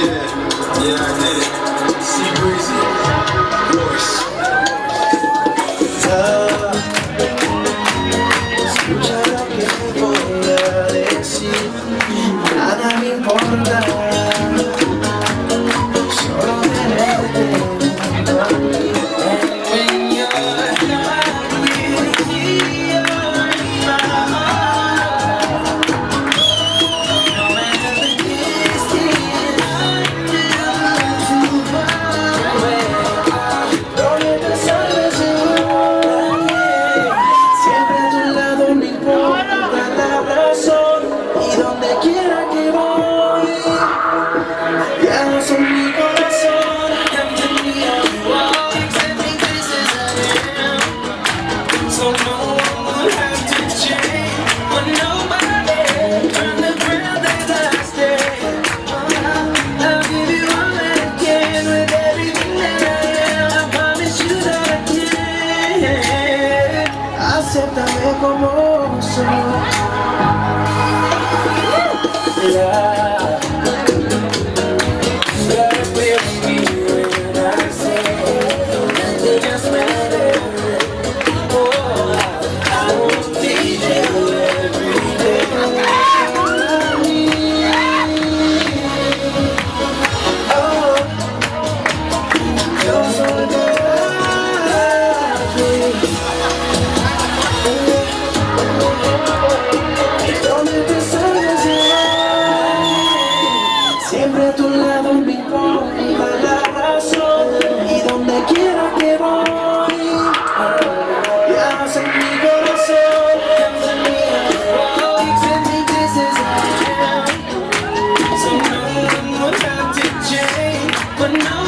Yeah, yeah, I did it. Sea breezy. Como soy. but no.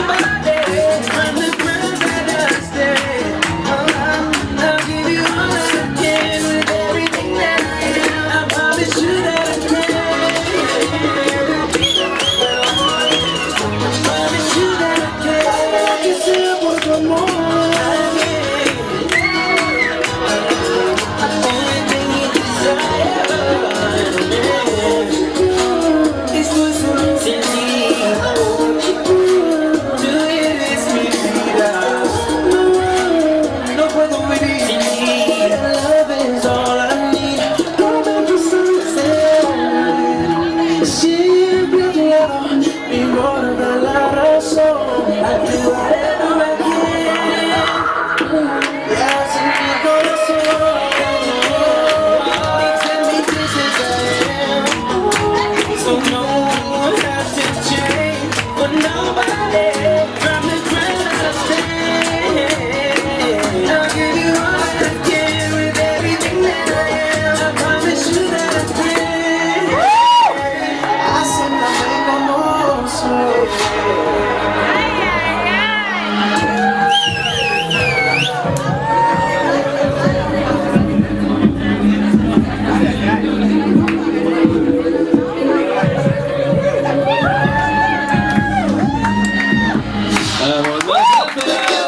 Thank.